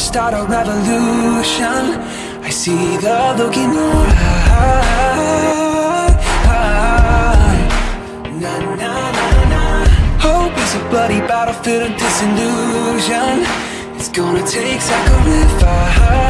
start a revolution? I see the look in your eye. Na na na na. Hope is a bloody battlefield of disillusion. It's gonna take sacrifice